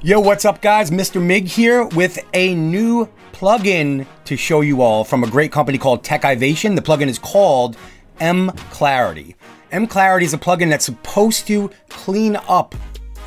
Yo, what's up, guys? Mr. Mig here with a new plugin to show you all from a great company called Techivation. The plugin is called M Clarity. M Clarity is a plugin that's supposed to clean up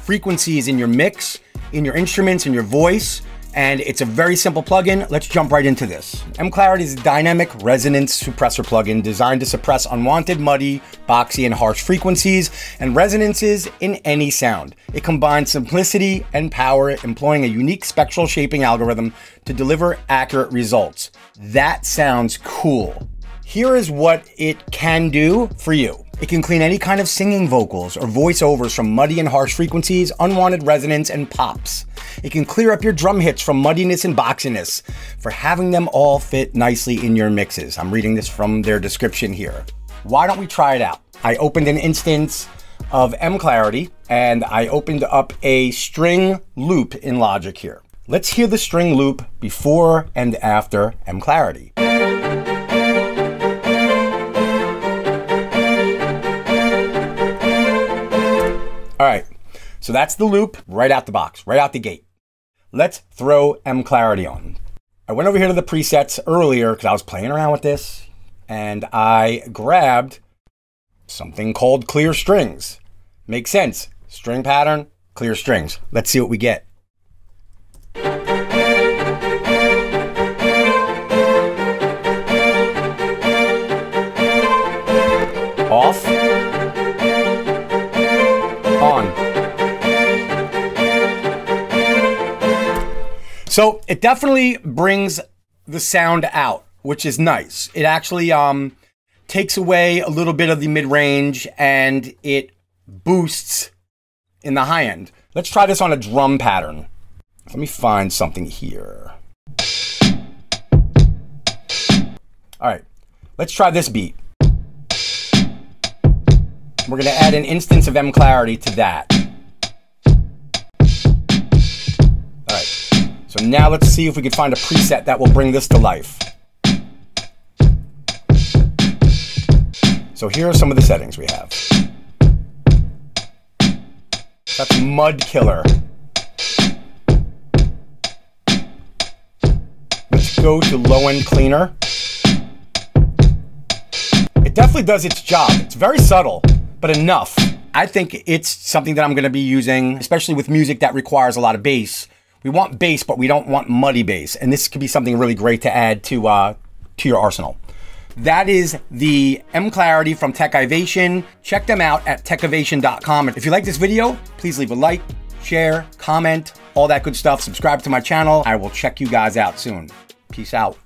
frequencies in your mix, in your instruments, in your voice, and it's a very simple plugin. Let's jump right into this. M-Clarity is a dynamic resonance suppressor plugin designed to suppress unwanted, muddy, boxy, and harsh frequencies and resonances in any sound. It combines simplicity and power, employing a unique spectral shaping algorithm to deliver accurate results. That sounds cool. Here is what it can do for you. It can clean any kind of singing vocals or voiceovers from muddy and harsh frequencies, unwanted resonance, and pops. It can clear up your drum hits from muddiness and boxiness for having them all fit nicely in your mixes. I'm reading this from their description here. Why don't we try it out? I opened an instance of M Clarity and I opened up a string loop in Logic here. Let's hear the string loop before and after M Clarity. All right, so that's the loop right out the box, right out the gate. Let's throw M Clarity on. I went over here to the presets earlier because I was playing around with this and I grabbed something called clear strings. Makes sense. String pattern, clear strings. Let's see what we get. So it definitely brings the sound out, which is nice. It actually um, takes away a little bit of the mid range and it boosts in the high end. Let's try this on a drum pattern. Let me find something here. All right, let's try this beat. We're gonna add an instance of M Clarity to that. So now let's see if we can find a preset that will bring this to life. So here are some of the settings we have. That's Mud Killer. Let's go to low end cleaner. It definitely does its job. It's very subtle, but enough. I think it's something that I'm going to be using, especially with music that requires a lot of bass. We want bass, but we don't want muddy bass, and this could be something really great to add to uh, to your arsenal. That is the M Clarity from Techivation. Check them out at techivation.com. If you like this video, please leave a like, share, comment, all that good stuff. Subscribe to my channel. I will check you guys out soon. Peace out.